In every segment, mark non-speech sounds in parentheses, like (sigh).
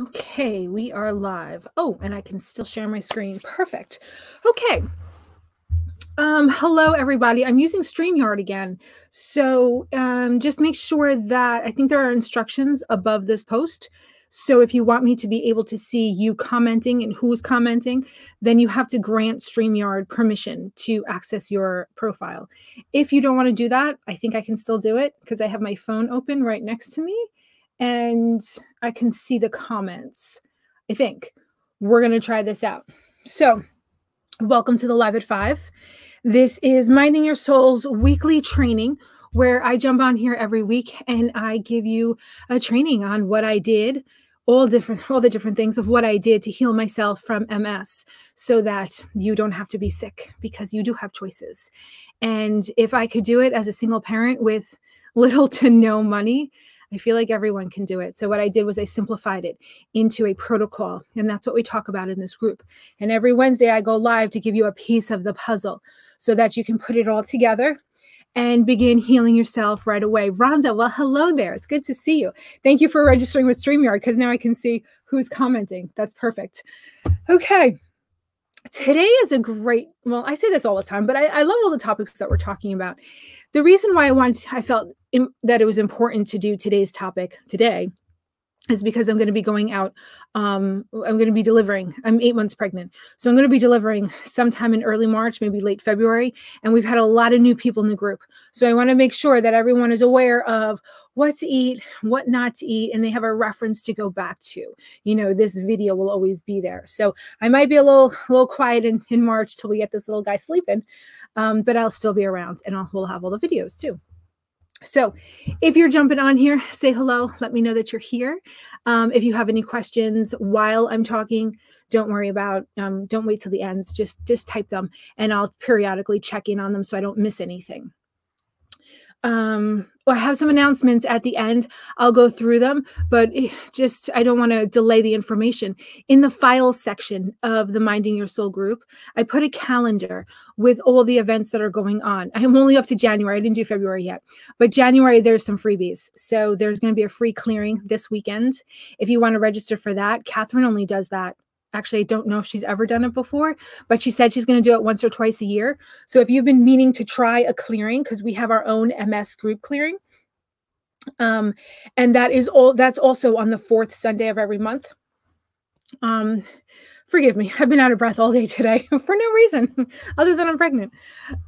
Okay, we are live. Oh, and I can still share my screen. Perfect. Okay. Um, hello, everybody. I'm using StreamYard again. So um, just make sure that I think there are instructions above this post. So if you want me to be able to see you commenting and who's commenting, then you have to grant StreamYard permission to access your profile. If you don't want to do that, I think I can still do it because I have my phone open right next to me and I can see the comments. I think we're going to try this out. So, welcome to the Live at Five. This is Minding Your Soul's weekly training where I jump on here every week and I give you a training on what I did, all different all the different things of what I did to heal myself from MS so that you don't have to be sick because you do have choices. And if I could do it as a single parent with little to no money, I feel like everyone can do it. So, what I did was I simplified it into a protocol. And that's what we talk about in this group. And every Wednesday, I go live to give you a piece of the puzzle so that you can put it all together and begin healing yourself right away. Rhonda, well, hello there. It's good to see you. Thank you for registering with StreamYard because now I can see who's commenting. That's perfect. Okay. Today is a great, well, I say this all the time, but I, I love all the topics that we're talking about. The reason why I wanted I felt that it was important to do today's topic today is because I'm going to be going out. Um, I'm going to be delivering. I'm eight months pregnant. So I'm going to be delivering sometime in early March, maybe late February. And we've had a lot of new people in the group. So I want to make sure that everyone is aware of what to eat, what not to eat, and they have a reference to go back to. You know, this video will always be there. So I might be a little, a little quiet in, in March till we get this little guy sleeping. Um, but I'll still be around and I'll, we'll have all the videos too. So, if you're jumping on here, say hello. Let me know that you're here. Um, if you have any questions while I'm talking, don't worry about. Um, don't wait till the ends. Just just type them, and I'll periodically check in on them so I don't miss anything. Um, I have some announcements at the end. I'll go through them, but just I don't want to delay the information. In the files section of the Minding Your Soul group, I put a calendar with all the events that are going on. I'm only up to January. I didn't do February yet, but January there's some freebies. So there's going to be a free clearing this weekend. If you want to register for that, Catherine only does that actually I don't know if she's ever done it before, but she said she's going to do it once or twice a year. So if you've been meaning to try a clearing, because we have our own MS group clearing, um, and that is all that's also on the fourth Sunday of every month. Um, forgive me, I've been out of breath all day today (laughs) for no reason other than I'm pregnant.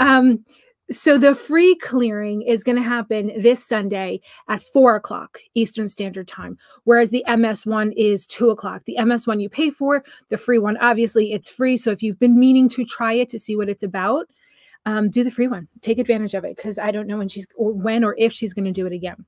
Um, so the free clearing is going to happen this Sunday at four o'clock Eastern Standard Time, whereas the MS one is two o'clock. The MS one you pay for, the free one obviously it's free. So if you've been meaning to try it to see what it's about, um, do the free one. Take advantage of it because I don't know when she's or when or if she's going to do it again.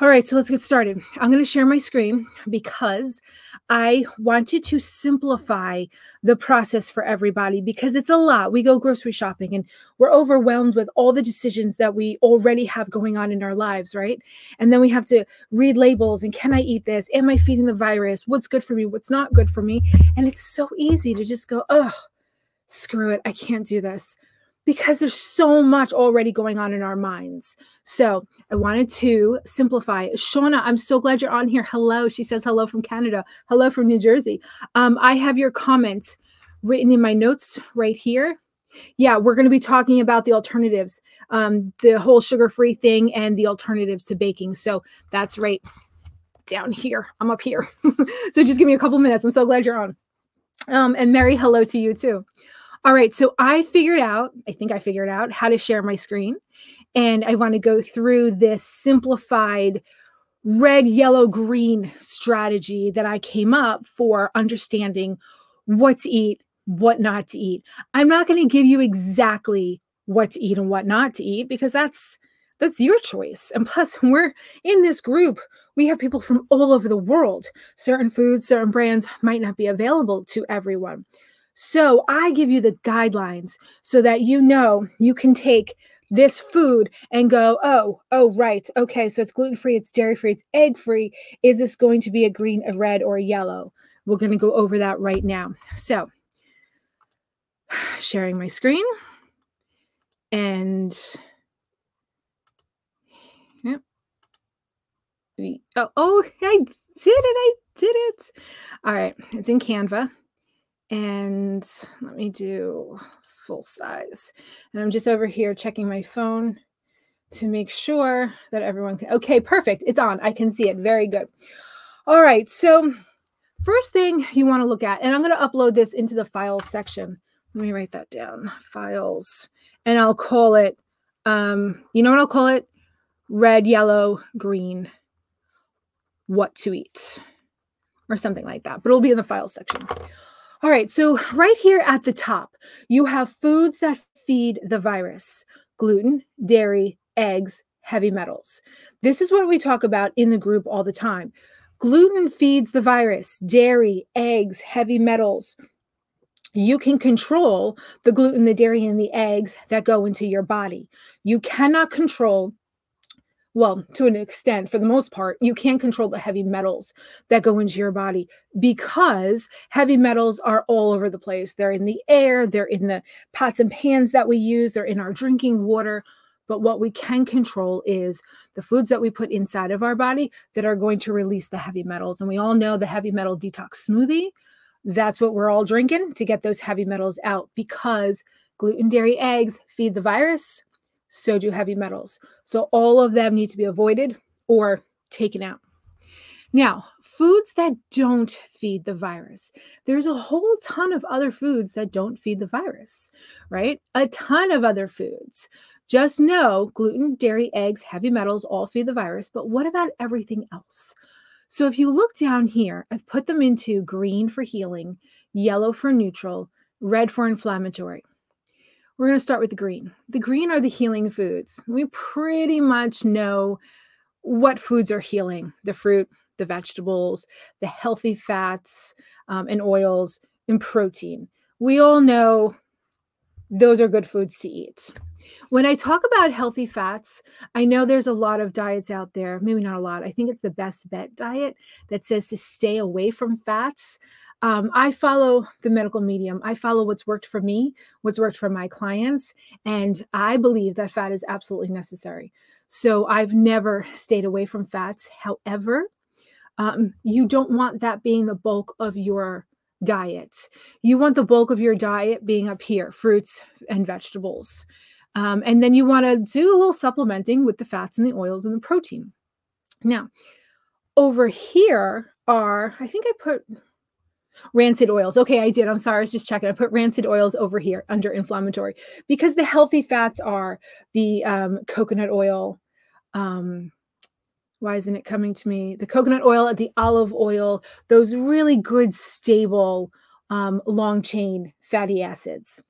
All right, so let's get started. I'm going to share my screen because I wanted to simplify the process for everybody because it's a lot. We go grocery shopping and we're overwhelmed with all the decisions that we already have going on in our lives, right? And then we have to read labels and can I eat this? Am I feeding the virus? What's good for me? What's not good for me? And it's so easy to just go, oh, screw it. I can't do this because there's so much already going on in our minds. So I wanted to simplify. Shauna, I'm so glad you're on here. Hello. She says hello from Canada. Hello from New Jersey. Um, I have your comment written in my notes right here. Yeah, we're going to be talking about the alternatives, um, the whole sugar free thing and the alternatives to baking. So that's right down here. I'm up here. (laughs) so just give me a couple minutes. I'm so glad you're on. Um, and Mary, hello to you too. All right, so I figured out, I think I figured out how to share my screen. And I want to go through this simplified red, yellow, green strategy that I came up for understanding what to eat, what not to eat. I'm not going to give you exactly what to eat and what not to eat because that's that's your choice. And plus, (laughs) we're in this group, we have people from all over the world. Certain foods, certain brands might not be available to everyone. So I give you the guidelines so that you know you can take this food and go, oh, oh, right. Okay. So it's gluten free, it's dairy free, it's egg free. Is this going to be a green, a red, or a yellow? We're going to go over that right now. So (sighs) sharing my screen and yep. Oh, oh, I did it. I did it. All right. It's in Canva. And let me do full size. And I'm just over here checking my phone to make sure that everyone can. Okay, perfect. It's on. I can see it. Very good. All right. So, first thing you want to look at, and I'm going to upload this into the files section. Let me write that down. Files. And I'll call it, um, you know what I'll call it? Red, yellow, green what to eat or something like that, but it'll be in the file section. All right, so right here at the top, you have foods that feed the virus gluten, dairy, eggs, heavy metals. This is what we talk about in the group all the time. Gluten feeds the virus, dairy, eggs, heavy metals. You can control the gluten, the dairy, and the eggs that go into your body. You cannot control well, to an extent, for the most part, you can't control the heavy metals that go into your body because heavy metals are all over the place. They're in the air, they're in the pots and pans that we use, they're in our drinking water. But what we can control is the foods that we put inside of our body that are going to release the heavy metals. And we all know the heavy metal detox smoothie. That's what we're all drinking to get those heavy metals out because gluten, dairy, eggs feed the virus so do heavy metals. So all of them need to be avoided or taken out. Now, foods that don't feed the virus. There's a whole ton of other foods that don't feed the virus, right? A ton of other foods. Just know gluten, dairy, eggs, heavy metals all feed the virus, but what about everything else? So if you look down here, I've put them into green for healing, yellow for neutral, red for inflammatory. We're going to start with the green. The green are the healing foods. We pretty much know what foods are healing the fruit, the vegetables, the healthy fats um, and oils, and protein. We all know those are good foods to eat. When I talk about healthy fats, I know there's a lot of diets out there, maybe not a lot. I think it's the best bet diet that says to stay away from fats. Um, I follow the medical medium. I follow what's worked for me, what's worked for my clients, and I believe that fat is absolutely necessary. So I've never stayed away from fats. However, um, you don't want that being the bulk of your diet. You want the bulk of your diet being up here fruits and vegetables. Um, and then you want to do a little supplementing with the fats and the oils and the protein. Now, over here are, I think I put Rancid oils. Okay, I did. I'm sorry. I was just checking. I put rancid oils over here under inflammatory because the healthy fats are the um, coconut oil. Um, why isn't it coming to me? The coconut oil and the olive oil, those really good, stable, um, long chain fatty acids.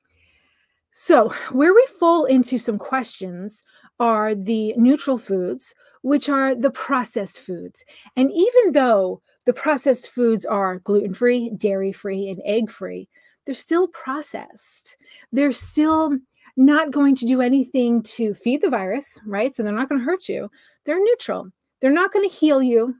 So, where we fall into some questions are the neutral foods, which are the processed foods. And even though the processed foods are gluten free, dairy free, and egg free. They're still processed. They're still not going to do anything to feed the virus, right? So they're not going to hurt you. They're neutral. They're not going to heal you.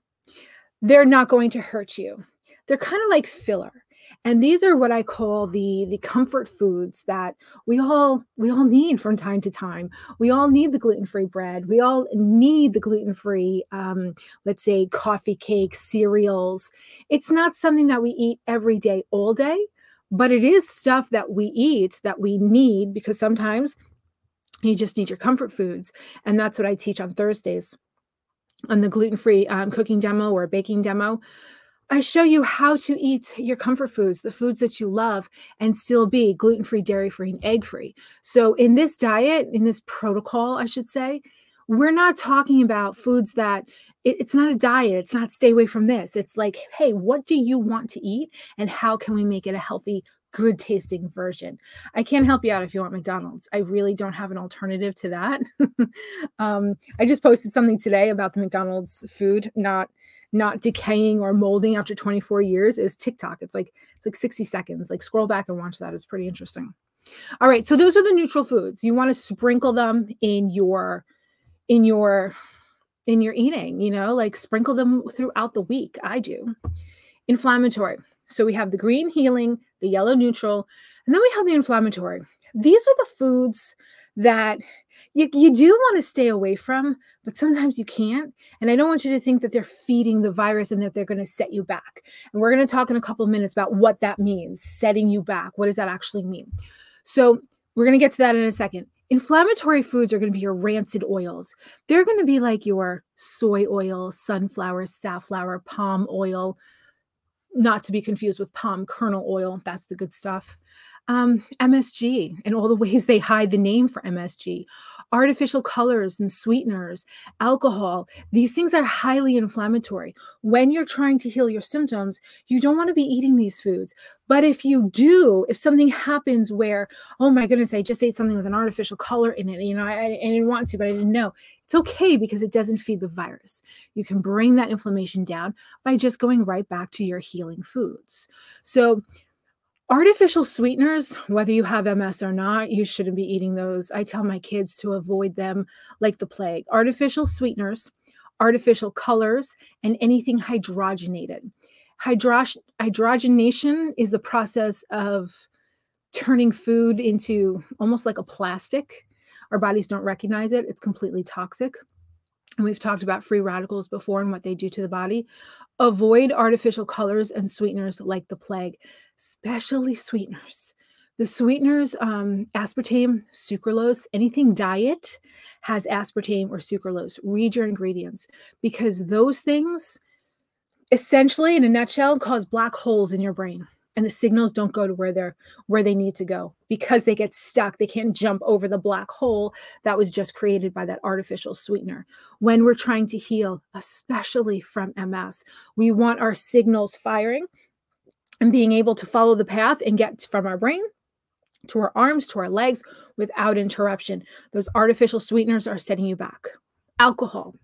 They're not going to hurt you. They're kind of like filler and these are what i call the the comfort foods that we all we all need from time to time. We all need the gluten-free bread. We all need the gluten-free um, let's say coffee cakes cereals. It's not something that we eat every day all day but it is stuff that we eat that we need because sometimes you just need your comfort foods. And that's what i teach on thursdays on the gluten-free um, cooking demo or baking demo I show you how to eat your comfort foods, the foods that you love, and still be gluten free, dairy free, and egg free. So, in this diet, in this protocol, I should say, we're not talking about foods that it, it's not a diet. It's not stay away from this. It's like, hey, what do you want to eat? And how can we make it a healthy, good tasting version? I can't help you out if you want McDonald's. I really don't have an alternative to that. (laughs) um, I just posted something today about the McDonald's food, not not decaying or molding after 24 years is TikTok. It's like it's like 60 seconds. Like scroll back and watch that. It's pretty interesting. All right, so those are the neutral foods. You want to sprinkle them in your in your in your eating, you know, like sprinkle them throughout the week. I do. Inflammatory. So we have the green healing, the yellow neutral, and then we have the inflammatory. These are the foods that you, you do want to stay away from, but sometimes you can't. And I don't want you to think that they're feeding the virus and that they're going to set you back. And we're going to talk in a couple minutes about what that means, setting you back. What does that actually mean? So we're going to get to that in a second. Inflammatory foods are going to be your rancid oils. They're going to be like your soy oil, sunflower, safflower, palm oil, not to be confused with palm kernel oil. That's the good stuff um, MSG and all the (laughs) ways they hide the name for MSG, artificial colors and sweeteners, alcohol. These things are highly inflammatory. When you're trying to heal your symptoms, you don't want to be eating these foods. But if you do, if something happens where, oh my goodness, I just ate something with an artificial color in it, you know, I, I didn't want to, but I didn't know. It's okay because it doesn't feed the virus. You can bring that inflammation down by just going right back to your healing foods. So, Artificial sweeteners, whether you have MS or not, you shouldn't be eating those. I tell my kids to avoid them like the plague. Artificial sweeteners, artificial colors, and anything hydrogenated. Hydro- hydrogenation is the process of turning food into almost like a plastic. Our bodies don't recognize it, it's completely toxic. And we've talked about free radicals before and what they do to the body. Avoid artificial colors and sweeteners like the plague especially sweeteners. The sweeteners, um, aspartame, sucralose, anything diet has aspartame or sucralose. Read your ingredients because those things, essentially, in a nutshell, cause black holes in your brain, and the signals don't go to where they're where they need to go because they get stuck. They can't jump over the black hole that was just created by that artificial sweetener. When we're trying to heal, especially from MS, we want our signals firing and being able to follow the path and get from our brain to our arms to our legs without interruption. Those artificial sweeteners are setting you back. Alcohol.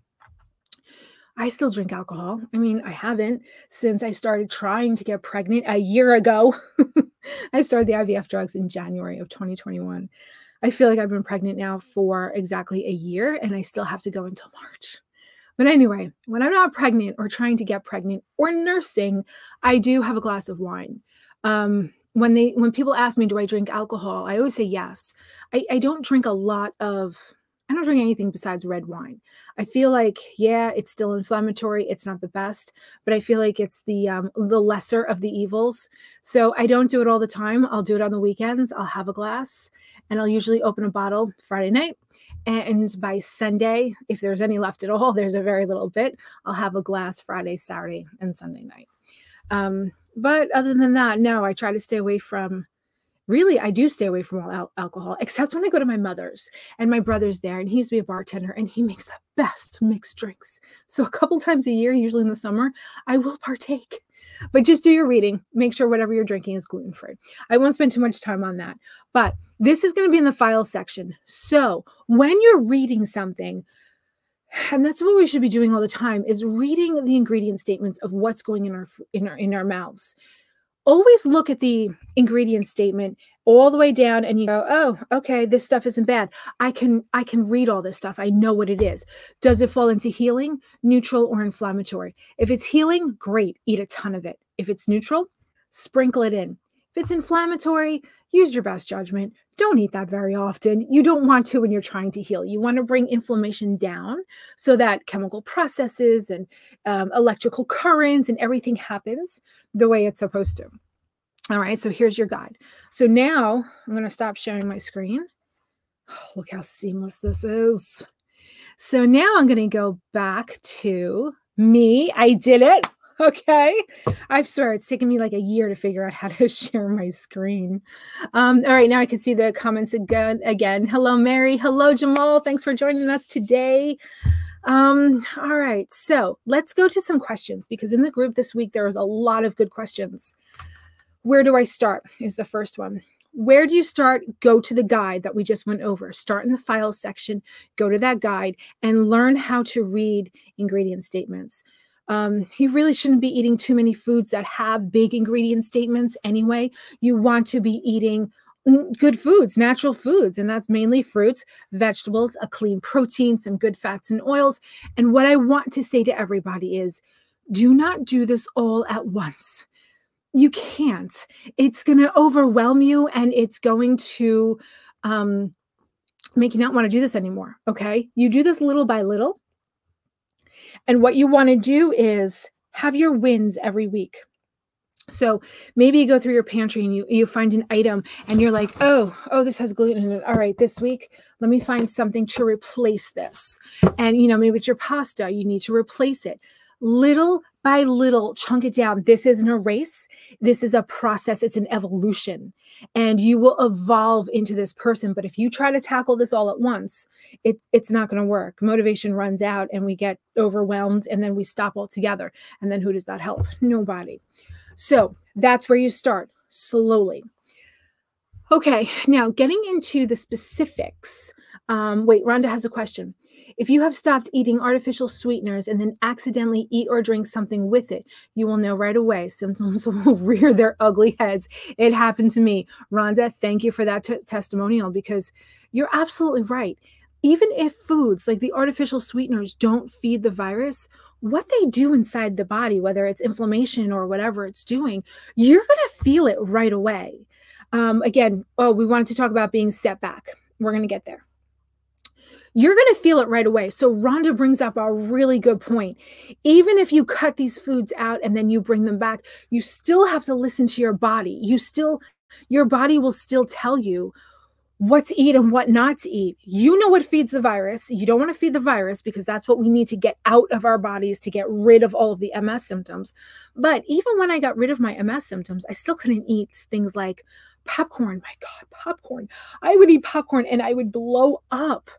I still drink alcohol. I mean, I haven't since I started trying to get pregnant a year ago. (laughs) I started the IVF drugs in January of 2021. I feel like I've been pregnant now for exactly a year and I still have to go until March. But anyway, when I'm not pregnant or trying to get pregnant or nursing, I do have a glass of wine. Um, when they when people ask me, do I drink alcohol? I always say yes. I, I don't drink a lot of I don't drink anything besides red wine. I feel like, yeah, it's still inflammatory. It's not the best, but I feel like it's the um, the lesser of the evils. So I don't do it all the time. I'll do it on the weekends. I'll have a glass, and I'll usually open a bottle Friday night. And by Sunday, if there's any left at all, (laughs) there's a very little bit. I'll have a glass Friday, Saturday, and Sunday night. Um, but other than that, no, I try to stay away from really i do stay away from all al- alcohol except when i go to my mother's and my brother's there and he used to be a bartender and he makes the best mixed drinks. So a couple times a year usually in the summer i will partake. But just do your reading make sure whatever you're drinking is gluten free i won't spend too much time on that. But this is going to be in the file section. So when you're reading something and that's what we should be doing all the time is reading the ingredient statements of what's going in our in our in our mouths always look at the ingredient statement all the way down and you go oh okay this stuff isn't bad. I can i can read all this stuff. I know what it is. Does it fall into healing neutral or inflammatory? If it's healing great eat a ton of it. If it's neutral sprinkle it in. If it's inflammatory use your best judgment don't eat that very often. You don't want to when you're trying to heal. You want to bring inflammation down so that chemical processes and um, electrical currents and everything happens the way it's supposed to. All right, so here's your guide. So now I'm going to stop sharing my screen. Oh, (sighs) look how seamless this is. So now I'm going to go back to me. I did it. (laughs) Okay. I swear it's taken me like a year to figure out how to (laughs) share my screen. Um, all right, now I can see the comments again. Again, hello, Mary. Hello, Jamal. Thanks for joining us today. Um, all right, so let's go to some questions because in the group this week there was a lot of good questions. Where do I start? Is the first one. Where do you start? Go to the guide that we just went over. Start in the files section, go to that guide, and learn how to read ingredient statements. Um, you really shouldn't be eating too many foods that have big ingredient statements anyway. You want to be eating good foods, natural foods, and that's mainly fruits, vegetables, a clean protein, some good fats and oils. And what I want to say to everybody is do not do this all at once. You can't. It's going to overwhelm you and it's going to um, make you not want to do this anymore. Okay. You do this little by little. And what you want to do is have your wins every week. So maybe you go through your pantry and you, you find an item and you're like, oh, oh, this has gluten in it. All right, this week, let me find something to replace this. And, you know, maybe it's your pasta, you need to replace it. Little by little, chunk it down. This isn't a race. This is a process. It's an evolution. And you will evolve into this person. But if you try to tackle this all at once, it, it's not going to work. Motivation runs out and we get overwhelmed and then we stop altogether. And then who does that help? Nobody. So that's where you start slowly. Okay, now getting into the specifics. Um, wait, Rhonda has a question. If you have stopped eating artificial sweeteners and then accidentally eat or drink something with it, you will know right away. Symptoms (laughs) will rear their ugly heads. It happened to me. Rhonda, thank you for that testimonial because you're absolutely right. Even if foods like the artificial sweeteners don't feed the virus, what they do inside the body, whether it's inflammation or whatever it's doing, you're going to feel it right away. Um, again, oh, we wanted to talk about being set back. We're going to get there. You're going to feel it right away. So, Rhonda brings up a really good point. Even if you cut these foods out and then you bring them back, you still have to listen to your body. You still, your body will still tell you what to eat and what not to eat. You know what feeds the virus. You don't want to feed the virus because that's what we need to get out of our bodies to get rid of all of the MS symptoms. But even when I got rid of my MS symptoms, I still couldn't eat things like popcorn. My God, popcorn. I would eat popcorn and I would blow up.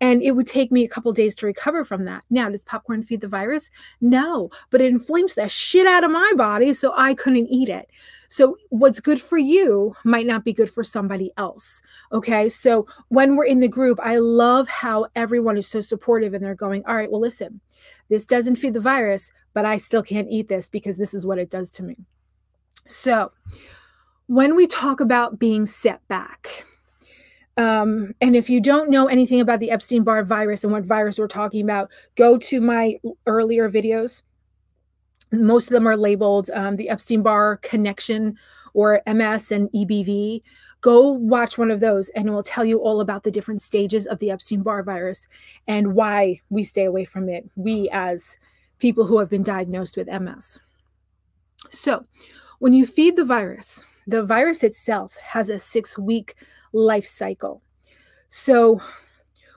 And it would take me a couple days to recover from that. Now, does popcorn feed the virus? No, but it inflames the shit out of my body. So I couldn't eat it. So what's good for you might not be good for somebody else. Okay. So when we're in the group, I love how everyone is so supportive and they're going, all right, well, listen, this doesn't feed the virus, but I still can't eat this because this is what it does to me. So, when we talk about being set back, um, and if you don't know anything about the Epstein Barr virus and what virus we're talking about, go to my earlier videos. Most of them are labeled um, the Epstein Barr connection or MS and EBV. Go watch one of those and it will tell you all about the different stages of the Epstein Barr virus and why we stay away from it, we as people who have been diagnosed with MS. So, when you feed the virus, the virus itself has a six week life cycle. So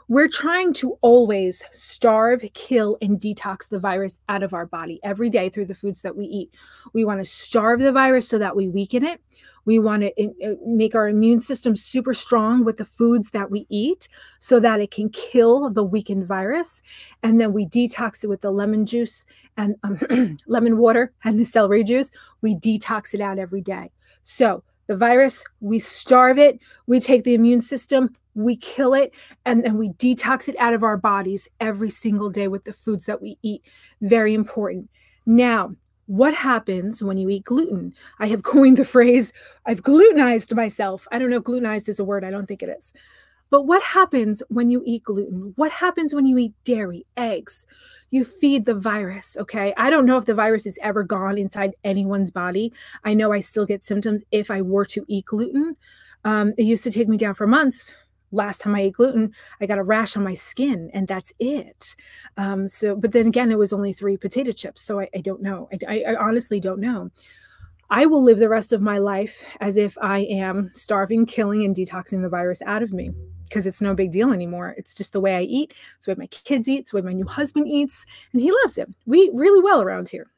we're trying to always starve, kill, and detox the virus out of our body every day through the foods that we eat. We want to starve the virus so that we weaken it. We want to uh, make our immune system super strong with the foods that we eat so that it can kill the weakened virus. And then we detox it with the lemon juice and um, (clears throat) lemon water and the celery juice. We detox it out every day. So the virus, we starve it, we take the immune system, we kill it, and then we detox it out of our bodies every single day with the foods that we eat. Very important. Now, what happens when you eat gluten? I have (laughs) coined the phrase, I've glutenized myself. I don't know if glutenized is a word, I don't think it is. But what happens when you eat gluten? What happens when you eat dairy, eggs? You feed the virus, okay? I don't know if the virus is ever gone inside anyone's body. I know I still get symptoms if I were to eat gluten. Um, it used to take me down for months. Last time I ate gluten, I got a rash on my skin, and that's it. Um, so, but then again, it was only three potato chips, so I, I don't know. I, I honestly don't know. I will live the rest of my life as if I am starving, killing, and detoxing the virus out of me because it's no big deal anymore. It's just the way I eat. It's the way my kids eat. It's the way my new husband eats. And he loves it. We eat really well around here.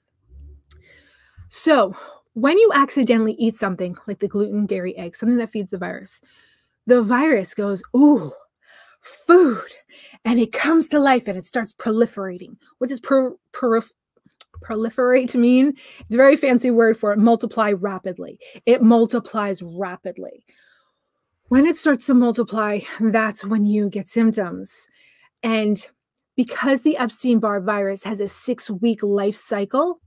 So, when you accidentally eat something like the gluten, dairy, egg, something that feeds the virus, the virus goes, Ooh, food. And it comes to life and it starts proliferating. What does per, proliferate mean? It's a very fancy word for it, multiply rapidly. It multiplies rapidly. When it starts to multiply, that's when you get symptoms. And because the Epstein Barr virus has a six week life cycle,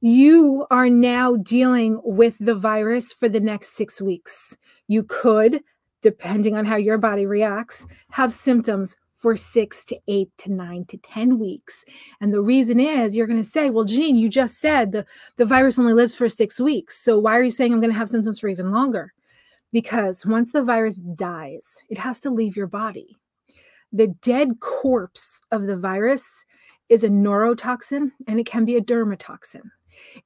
you are now dealing with the virus for the next six weeks. You could, depending on how your body reacts, have symptoms for six to eight to nine to 10 weeks. And the reason is you're going to say, well, Jean, you just said the, the virus only lives for six weeks. So why are you saying I'm going to have symptoms for even longer? Because once the virus dies, it has to leave your body. The dead corpse of the virus is a neurotoxin and it can be a dermatoxin.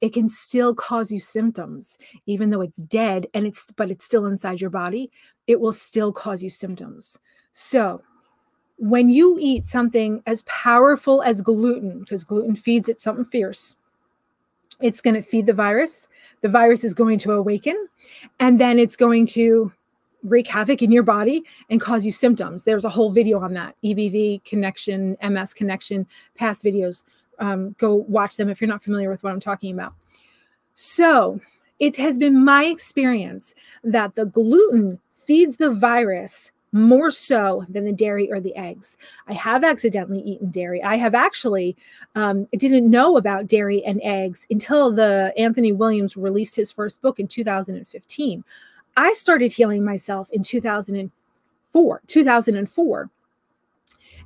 It can still cause you symptoms even though it's dead and it's but it's still inside your body. It will still cause you symptoms. So, when you eat something as powerful as gluten, because gluten feeds it something fierce, it's going to feed the virus. The virus is going to awaken, and then it's going to wreak havoc in your body and cause you symptoms. There's a whole video on that EBV connection, MS connection, past videos. Um, go watch them if you're not familiar with what I'm talking about. So, it has been my experience that the gluten feeds the virus more so than the dairy or the eggs. I have accidentally eaten dairy. I have actually um, didn't know about dairy and eggs until the Anthony Williams released his first book in 2015. I started healing myself in 2004, 2004.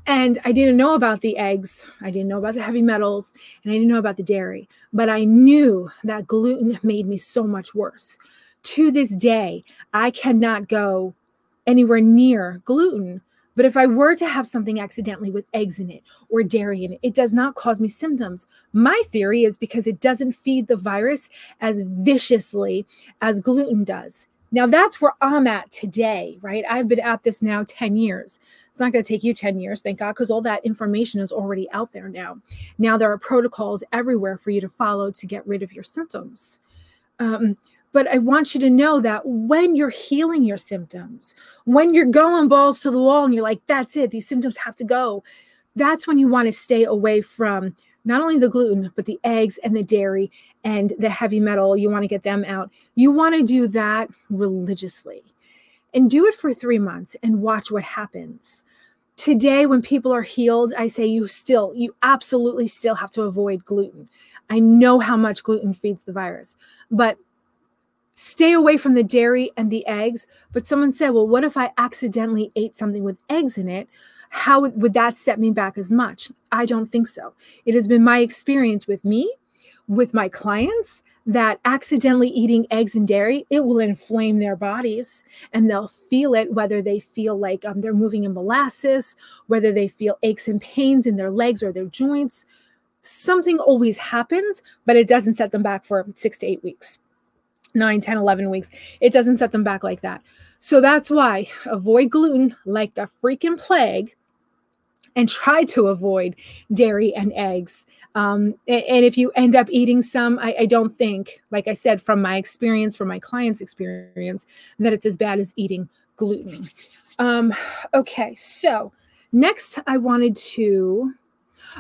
And I didn't know about the eggs, I didn't know about the heavy metals, and I didn't know about the dairy, but I knew that gluten made me so much worse. To this day, I cannot go anywhere near gluten. But if I were to have something accidentally with eggs in it or dairy in it, it does not cause me symptoms. My theory is because it doesn't feed the virus as viciously as gluten does. Now, that's where I'm at today, right? I've been at this now 10 years. It's not going to take you 10 years, thank God, because all that information is already out there now. Now, there are protocols everywhere for you to follow to get rid of your symptoms. Um, but I want you to know that when you're healing your symptoms, when you're going balls to the wall and you're like, that's it, these symptoms have to go, that's when you want to stay away from not only the gluten, but the eggs and the dairy and the heavy metal. You want to get them out. You want to do that religiously and do it for three months and watch what happens. Today, when people are healed, I say you still, you absolutely still have to avoid gluten. I know how much gluten feeds the virus, but stay away from the dairy and the eggs. But someone said, well, what if I accidentally ate something with eggs in it? How would that set me back as much? I don't think so. It has been my experience with me, with my clients, that accidentally eating eggs and dairy, it will inflame their bodies and they'll feel it, whether they feel like um, they're moving in molasses, whether they feel aches and pains in their legs or their joints. Something always happens, but it doesn't set them back for six to eight weeks. 9, 10, 11 weeks. It doesn't set them back like that. So that's why avoid gluten like the freaking plague and try to avoid dairy and eggs. Um, and, if you end up eating some, I, I don't think, like I said, from my experience, from my clients' experience, that it's as bad as eating gluten. Um, okay, so next I wanted to.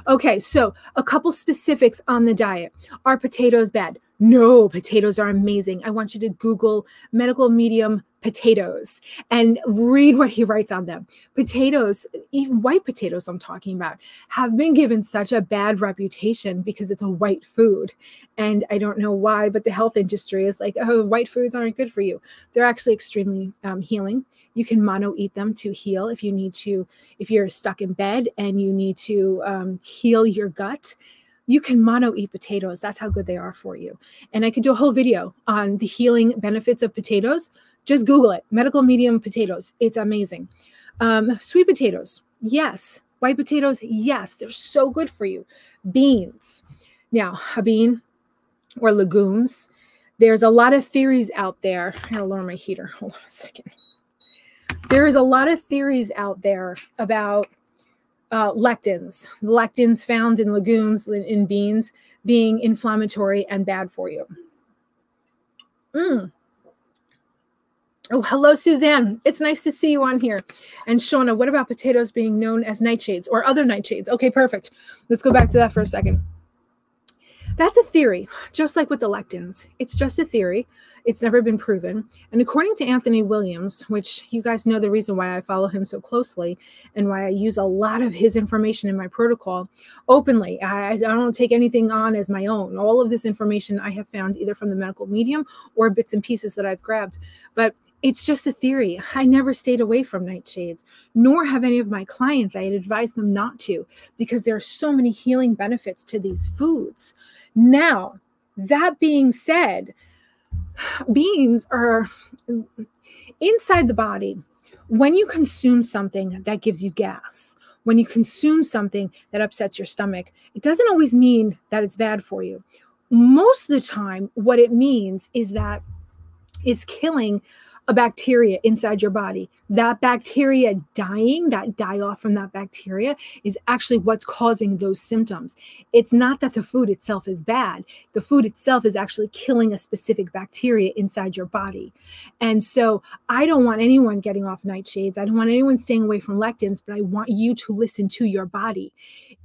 Okay, so a couple specifics on the diet. Are potatoes bad? No, potatoes are amazing. I want you to Google medical medium potatoes and read what he writes on them. Potatoes, even white potatoes, I'm talking about, have been given such a bad reputation because it's a white food. And I don't know why, but the health industry is like, oh, white foods aren't good for you. They're actually extremely um, healing. You can mono eat them to heal if you need to, if you're stuck in bed and you need to um, heal your gut you can mono eat potatoes. That's how good they are for you. And I could do a whole video on the healing benefits of potatoes. Just Google it medical medium potatoes. It's amazing. Um, sweet potatoes, yes. White potatoes, yes. They're so good for you. Beans. Now, a bean or legumes, there's a lot of theories out there. I'm going to lower my heater. Hold on a second. There is a lot of theories out there about uh, lectins, lectins found in legumes, in beans, being inflammatory and bad for you. Mm. Oh, hello, Suzanne. It's nice to see you on here. And Shauna, what about potatoes being known as nightshades or other nightshades? Okay, perfect. Let's go back to that for a second. That's a theory, just like with the lectins. It's just a theory. It's never been proven. And according to Anthony Williams, which you guys know the reason why I follow him so closely and why I use a lot of his information in my protocol openly, I, I don't take anything on as my own. All of this information I have found either from the medical medium or bits and pieces that I've grabbed. But it's just a theory. I never stayed away from nightshades, nor have any of my clients. I had advised them not to because there are so many healing benefits to these foods. Now, that being said, beans are inside the body, when you consume something that gives you gas, when you consume something that upsets your stomach, it doesn't always mean that it's bad for you. Most of the time, what it means is that it's killing a bacteria inside your body. That bacteria dying, that die off from that bacteria, is actually what's causing those symptoms. It's not that the food itself is bad. The food itself is actually killing a specific bacteria inside your body. And so I don't want anyone getting off nightshades. I don't want anyone staying away from lectins, but I want you to listen to your body.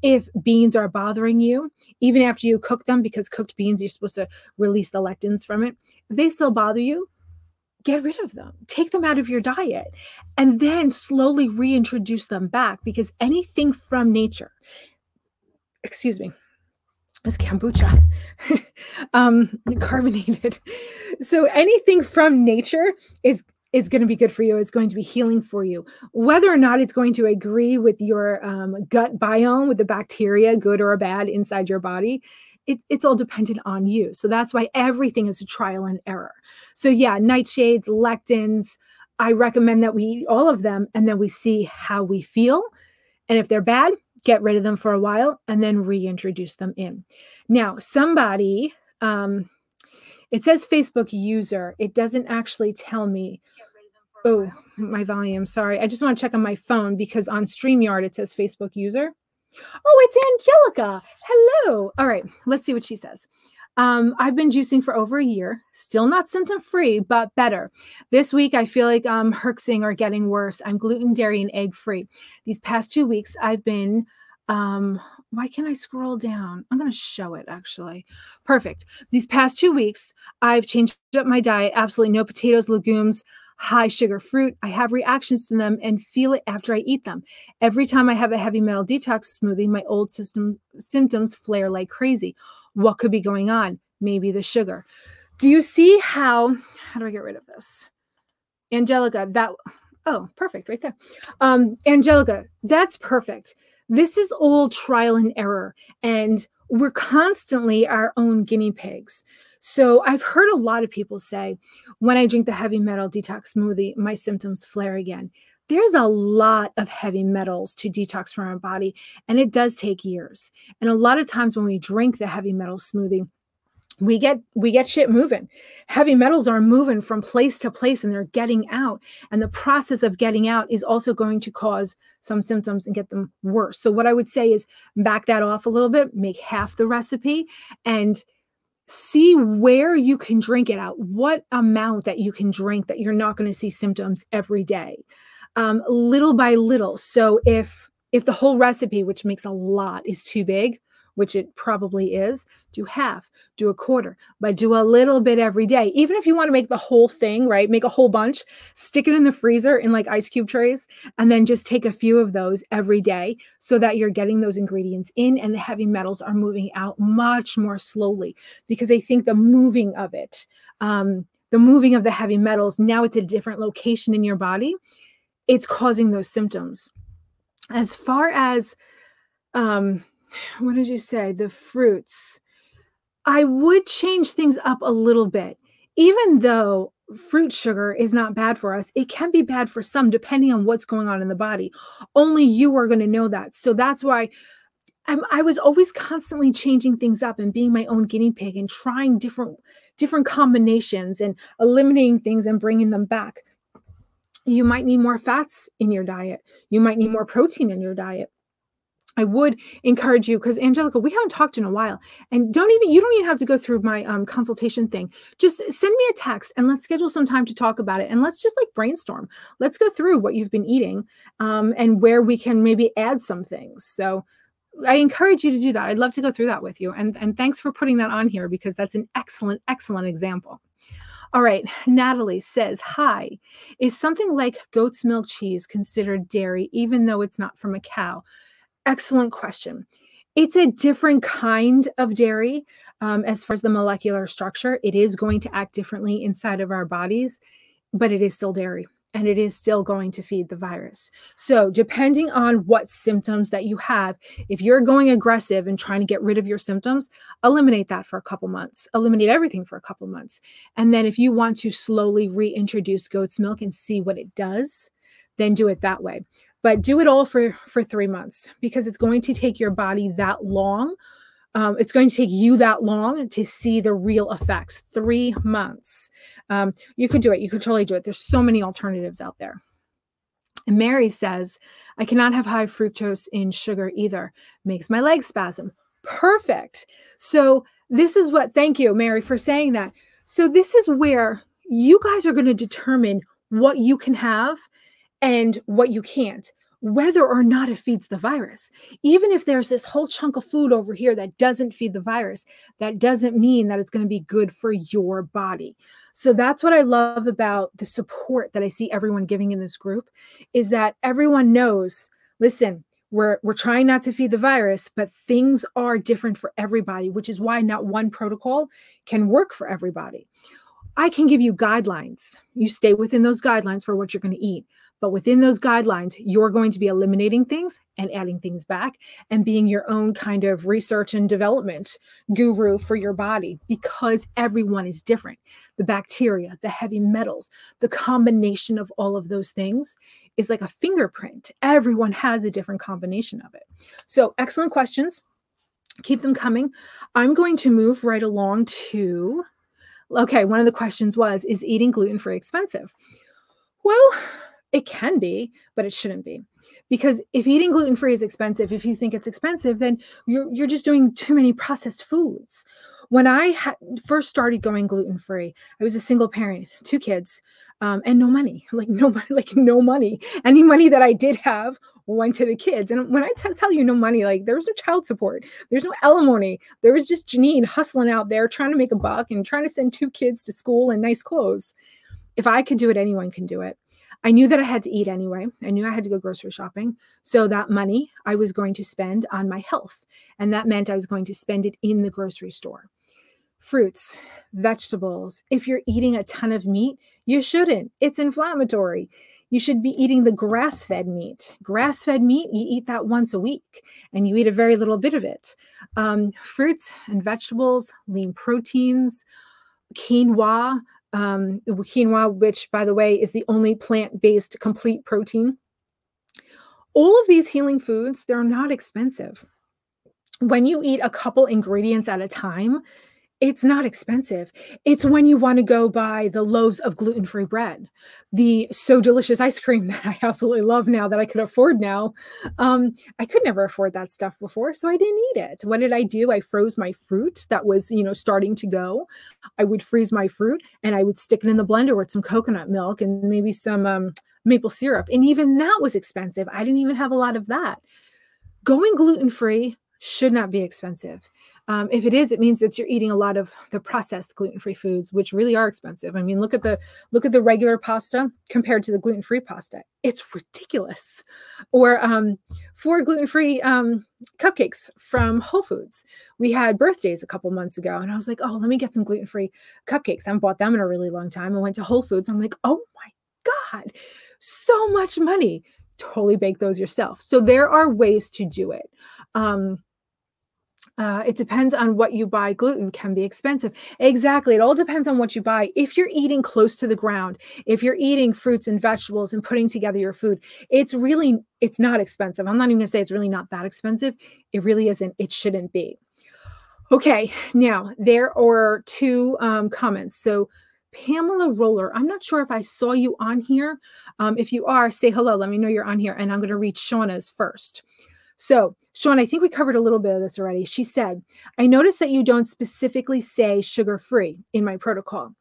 If beans are bothering you, even after you cook them, because cooked beans, you're supposed to release the lectins from it, if they still bother you, get rid of them, take them out of your diet, and then slowly reintroduce them back because anything from nature, excuse me, is kombucha, (laughs) um, carbonated. (laughs) So anything from nature is is going to be good for you. It's going to be healing for you. Whether or not it's going to agree with your um, gut biome, with the bacteria, good or bad inside your body, it, it's all dependent on you. So that's why everything is a trial and error. So yeah, nightshades, lectins, I recommend that we eat all of them and then we see how we feel. And if they're bad, get rid of them for a while and then reintroduce them in. Now, somebody, um, it says Facebook user. It doesn't actually tell me. Oh, my volume. Sorry. I just want to check on my phone because on StreamYard it says Facebook user. Oh, it's Angelica. Hello. All right, let's see what she says. Um, I've been juicing for over a year, still not symptom free, but better. This week, I feel like I'm um, herxing or getting worse. I'm gluten, dairy, and egg free. These past two weeks, I've been, um, why can't I scroll down? I'm going to show it actually. Perfect. These past two weeks, I've changed up my diet. Absolutely no potatoes, legumes, high sugar fruit. I have reactions to them and feel it after I eat them. Every time I have a heavy metal detox smoothie, my old system symptoms flare like crazy. What could be going on? Maybe the sugar. Do you see how how do I get rid of this? Angelica, that oh, perfect right there. Um Angelica, that's perfect. This is all trial and error and we're constantly our own guinea pigs. So I've heard a lot of people say, when I drink the heavy metal detox smoothie, my symptoms flare again. There's a lot of heavy metals to detox from our body, and it does take years. And a lot of times when we drink the heavy metal smoothie, we get we get shit moving heavy metals are moving from place to place and they're getting out and the process of getting out is also going to cause some symptoms and get them worse so what i would say is back that off a little bit make half the recipe and see where you can drink it out, what amount that you can drink that you're not going to see symptoms every day, um, little by little. So if if the whole recipe, which makes a lot, is too big, which it probably is, do half, do a quarter, but do a little bit every day. Even if you want to make the whole thing, right? Make a whole bunch, stick it in the freezer in like ice cube trays, and then just take a few of those every day so that you're getting those ingredients in and the heavy metals are moving out much more slowly because I think the moving of it, um, the moving of the heavy metals, now it's a different location in your body. It's causing those symptoms. As far as um, what did you say? The fruits. I would change things up a little bit. Even though fruit sugar is not bad for us, it can be bad for some depending on what's going on in the body. Only you are going to know that. So that's why I'm, I was always constantly changing things up and being my own guinea pig and trying different different combinations and eliminating things and bringing them back. You might need more fats in your diet. You might need more protein in your diet. I would encourage you because Angelica, we haven't talked in a while, and don't even you don't even have to go through my um, consultation thing. Just send me a text and let's schedule some time to talk about it, and let's just like brainstorm. Let's go through what you've been eating um, and where we can maybe add some things. So I encourage you to do that. I'd love to go through that with you, and and thanks for putting that on here because that's an excellent excellent example. All right, Natalie says, Hi, is something like goat's milk cheese considered dairy even though it's not from a cow? Excellent question. It's a different kind of dairy um, as far as the molecular structure. It is going to act differently inside of our bodies, but it is still dairy. and it is still going to feed the virus. So, depending on what symptoms that you have, if you're going aggressive and trying to get rid of your symptoms, eliminate that for a couple months, eliminate everything for a couple months. And then, if you want to slowly reintroduce goat's milk and see what it does, then do it that way. But do it all for, for three months because it's going to take your body that long. Um, it's going to take you that long to see the real effects. Three months. Um, you could do it. You could totally do it. There's so many alternatives out there. And mary says i cannot have high fructose in sugar either. Makes my legs spasm. Perfect. So this is what thank you mary for saying that. So this is where you guys are going to determine what you can have and what you can't whether or not it feeds the virus. Even if there's this whole chunk of food over here that doesn't feed the virus, that doesn't mean that it's going to be good for your body. So that's what I love about the support that I see everyone giving in this group is that everyone knows, listen, we're we're trying not to feed the virus, but things are different for everybody, which is why not one protocol can work for everybody. I can give you guidelines. You stay within those guidelines for what you're going to eat. But within those guidelines, you're going to be eliminating things and adding things back and being your own kind of research and development guru for your body because everyone is different. The bacteria, the heavy metals, the combination of all of those things is like a fingerprint. Everyone has a different combination of it. So, excellent questions. Keep them coming. I'm going to move right along to okay, one of the questions was Is eating gluten free expensive? Well, it can be, but it shouldn't be. Because if eating gluten free is expensive, if you think it's expensive, then you're, you're just doing too many processed foods. When I ha- first started going gluten free, I was a single parent, two kids, um, and no money, (laughs) like no money, like no money. Any money that I did have went to the kids. And when I t- tell you no money, like there was no child support, there's no alimony. There was just Janine hustling out there trying to make a buck and trying to send two kids to school and nice clothes. If I could do it, anyone can do it. I knew that I had to eat anyway. I knew I had to go grocery shopping. So that money I was going to spend on my health. And that meant I was going to spend it in the grocery store. Fruits, vegetables. If you're eating a ton of meat, you shouldn't. It's inflammatory. You should be eating the grass fed meat. Grass fed meat, you eat that once a week and you eat a very little bit of it. Um, fruits and vegetables, lean proteins, quinoa, um, quinoa, which, by the way, is the only plant based complete protein. All of these healing foods, they're not expensive. When you eat a couple ingredients at a time, it's not expensive. It's when you want to go buy the loaves of gluten free bread, the so delicious ice cream (laughs) that I absolutely love now that I could afford now. Um, I could never afford that stuff before, so I didn't eat it. What did I do? I froze my fruit that was, you know, starting to go. I would freeze my fruit and I would stick it in the blender with some coconut milk and maybe some um, maple syrup. And even that was expensive. I didn't even have a lot of that. Going gluten free should not be expensive. Um, if it is, it means that you're eating a lot of the processed gluten-free foods, which really are expensive. I mean, look at the look at the regular pasta compared to the gluten-free pasta. It's ridiculous. Or um, for gluten-free um, cupcakes from Whole Foods, we had birthdays a couple months ago, and I was like, oh, let me get some gluten-free cupcakes. I haven't bought them in a really long time. I went to Whole Foods. I'm like, oh my god, so much money. Totally bake those yourself. So there are ways to do it. Um, uh, it depends on what you buy. Gluten can be expensive. Exactly. It all depends on what you buy. If you're eating close to the ground, if you're eating fruits and vegetables and putting together your food, it's really, it's not expensive. I'm not even going to say it's really not that expensive. It really isn't. It shouldn't be. Okay. Now, there are two um, comments. So, Pamela Roller, I'm not sure if I saw you on here. Um, if you are, say hello. Let me know you're on here. And I'm going to read Shauna's first. So, Sean, I think we covered a little bit of this already. She said, I noticed that you don't specifically say sugar free in my protocol.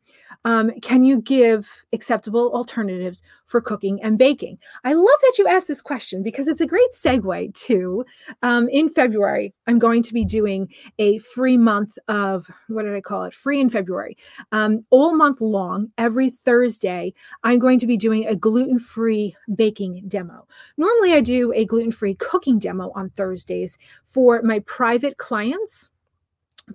Um, can you give acceptable alternatives for cooking and baking? I love that you asked this question because it's a great segue to um, in February, I'm going to be doing a free month of what did I call it? Free in February. Um, all month long, every Thursday, I'm going to be doing a gluten free baking demo. Normally, I do a gluten free cooking demo on Thursdays for my private clients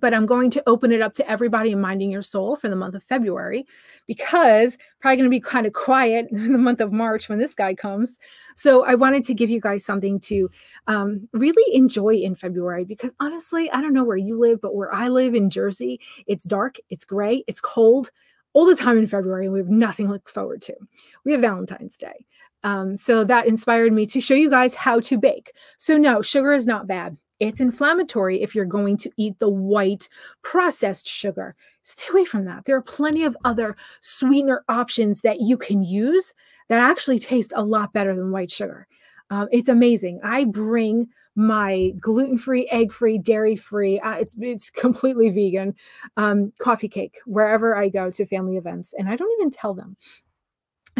but I'm going to open it up to everybody in Minding Your Soul for the month of February because probably going to be kind of quiet (laughs) in the month of March when this guy comes. So I wanted to give you guys something to um, really enjoy in February because honestly, I don't know where you live, but where I live in Jersey, it's dark, it's gray, it's cold all the time in February, we have nothing to look forward to. We have Valentine's Day. Um, so that inspired me to show you guys how to bake. So, no, sugar is not bad. It's inflammatory if you're going to eat the white processed sugar. Stay away from that. There are plenty of other sweetener options that you can use that actually taste a lot better than white sugar. Um, it's amazing. I bring my gluten-free, egg-free, dairy-free, uh, it's it's completely vegan um, coffee cake wherever I go to family events, and I don't even tell them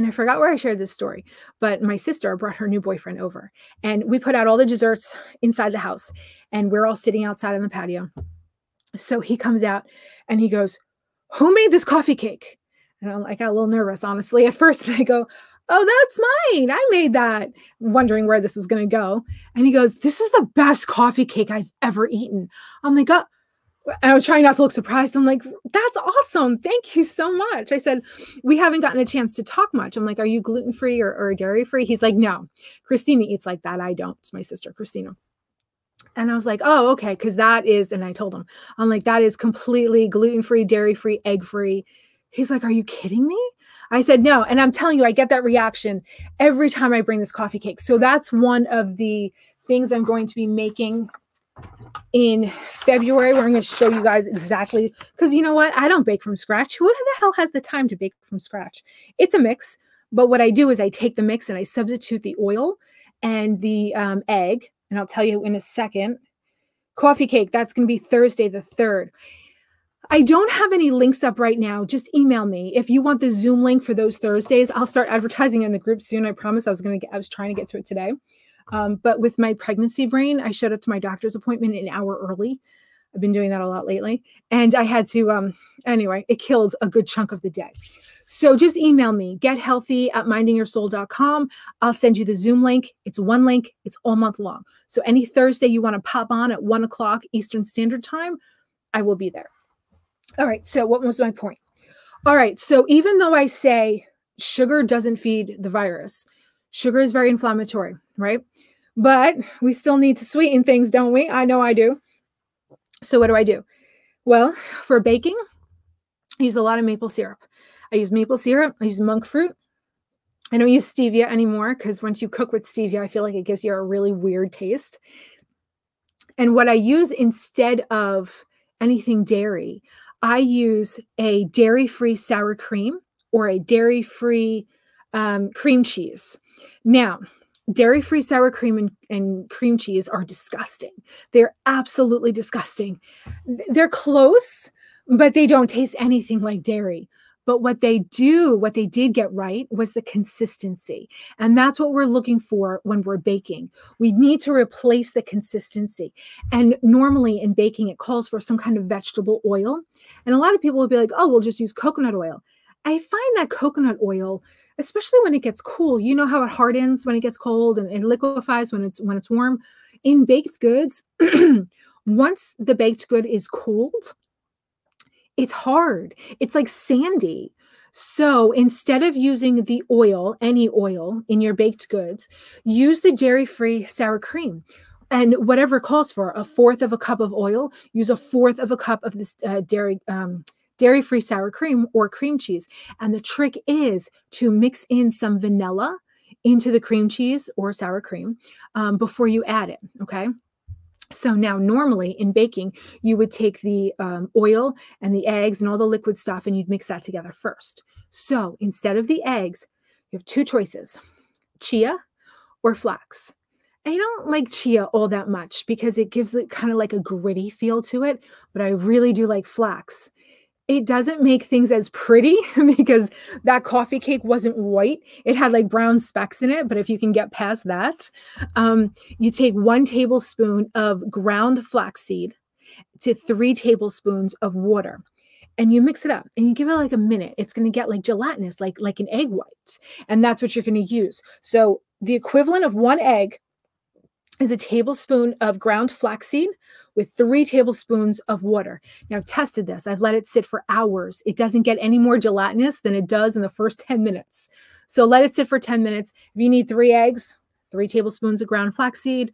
and I forgot where I shared this story, but my sister brought her new boyfriend over and we put out all the desserts inside the house and we're all sitting outside on the patio. So he comes out and he goes, Who made this coffee cake? And I'm, I got a little nervous, honestly, at first. And (laughs) I go, Oh, that's mine. I made that, wondering where this is going to go. And he goes, This is the best coffee cake I've ever eaten. I'm like, oh, I was trying not to look surprised. I'm like, that's awesome. Thank you so much. I said, we haven't gotten a chance to talk much. I'm like, are you gluten free or, or dairy free? He's like, no. Christina eats like that. I don't. It's my sister, Christina. And I was like, oh, okay. Cause that is, and I told him, I'm like, that is completely gluten free, dairy free, egg free. He's like, are you kidding me? I said, no. And I'm telling you, I get that reaction every time I bring this coffee cake. So that's one of the things I'm going to be making in February where I'm going to show you guys exactly because you know what? I don't bake from scratch. Who the hell has the time to bake from scratch? It's a mix, but what I do is I take the mix and I substitute the oil and the um, egg, and I'll tell you in a second. Coffee cake, that's going to be Thursday the 3rd. I don't have any links up right now. Just email me if you want the Zoom link for those Thursdays. I'll start advertising in the group soon. I promise. I was going to get. I was trying to get to it today. Um, but with my pregnancy brain, I showed up to my doctor's appointment an hour early. I've been doing that a lot lately. And I had to, um, anyway, it killed a good chunk of the day. So just email me, get healthy at mindingyoursoul.com. I'll send you the Zoom link. It's one link, it's all month long. So any Thursday you want to pop on at one o'clock Eastern Standard Time, I will be there. All right. So what was my point? All right. So even though I say sugar doesn't feed the virus, Sugar is very inflammatory, right? But we still need to sweeten things, don't we? I know I do. So what do I do? Well, for baking, I use a lot of maple syrup. I use maple syrup, I use monk fruit. I don't use stevia anymore because once you cook with stevia, I feel like it gives you a really weird taste. And what I use instead of anything dairy, I use a dairy free sour cream or a dairy free um, cream cheese. Now, dairy free sour cream and, and, cream cheese are disgusting. They're absolutely disgusting. They're close, but they don't taste anything like dairy. But what they do, what they did get right was the consistency. And that's what we're looking for when we're baking. We need to replace the consistency. And normally in baking, it calls for some kind of vegetable oil. And a lot of people will be like, oh, we'll just use coconut oil. I find that coconut oil especially when it gets cool. You know how it hardens when it gets cold and it liquefies when it's when it's warm. In baked goods, (clears throat) once the baked good is cooled, it's hard. It's like sandy. So instead of using the oil, any oil in your baked goods, use the dairy-free sour cream and whatever calls for a fourth of a cup of oil use a fourth of a cup of this uh, dairy um, dairy free sour cream or cream cheese. And the trick is to mix in some vanilla into the cream cheese or sour cream um, before you add it. Okay. So now, normally in baking, you would take the um, oil and the eggs and all the liquid stuff and you'd mix that together first. So instead of the eggs, you have two choices chia or flax. I don't like chia all that much because it gives it kind of like a gritty feel to it, but I really do like flax it doesn't make things as pretty (laughs) because that coffee cake wasn't white. It had like brown specks in it. But if you can get past that, um, you take one tablespoon of ground flaxseed to three tablespoons of water and you mix it up and you give it like a minute it's going to get like gelatinous like like an egg white and that's what you're going to use so the equivalent of one egg is a tablespoon of ground flaxseed with three tablespoons of water. Now, I've tested this. I've let it sit for hours. It doesn't get any more gelatinous than it does in the first (laughs) 10 minutes. So let it sit for 10 minutes. If you need three eggs, three tablespoons of ground flaxseed,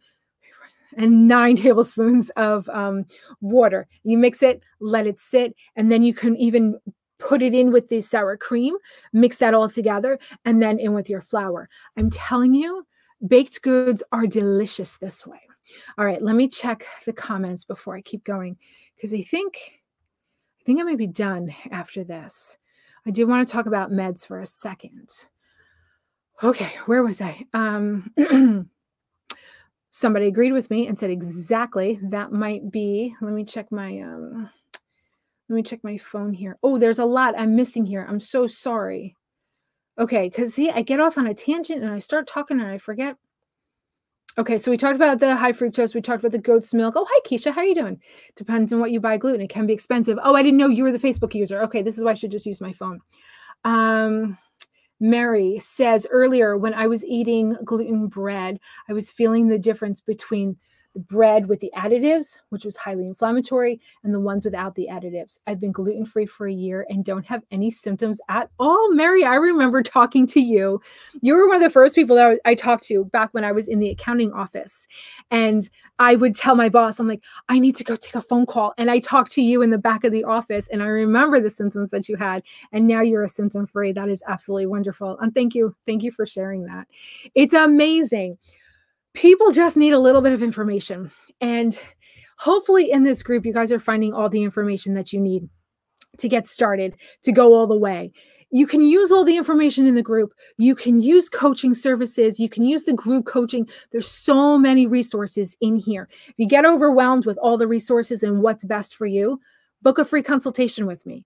and nine (laughs) tablespoons of um, water. You mix it, let it sit, and then you can even put it in with the sour cream, mix that all together, and then in with your flour. I'm telling you, baked goods are delicious this way. All right, let me check the comments before I keep going because I think I think I may be done after this. I do want to talk about meds for a second. Okay, where was I? Um (clears throat) somebody agreed with me and said exactly that might be let me check my um let me check my phone here oh there's a lot i'm missing here i'm so sorry okay because see i get off on a tangent and i start talking and i forget okay so we talked about the high fructose we talked about the goat's milk. Oh hi keisha how are you doing? Depends on what you buy gluten. It can be expensive. Oh i didn't know you were the facebook user. Okay this is why i should just use my phone. Um Mary says earlier, when I was eating gluten bread, I was feeling the difference between bread with the additives, which was highly inflammatory, and the ones without the additives. I've been gluten free for a year and don't have any symptoms at all. Mary, I remember talking to you. You were one of the first people that I talked to back when I was in the accounting office. And I would tell my boss, I'm like, I need to go take a phone call. And I talked to you in the back of the office, and I remember the symptoms that you had. And now you're a symptom free. That is absolutely wonderful. And thank you. Thank you for sharing that. It's amazing people just need a little bit of information. And hopefully, in this group, you guys are finding all the information that you need to get started, to go all the way. You can use all the information in the group. You can use coaching services. You can use the group coaching. There's so many resources in here. If you get overwhelmed with all the resources and what's best for you, book a free consultation with me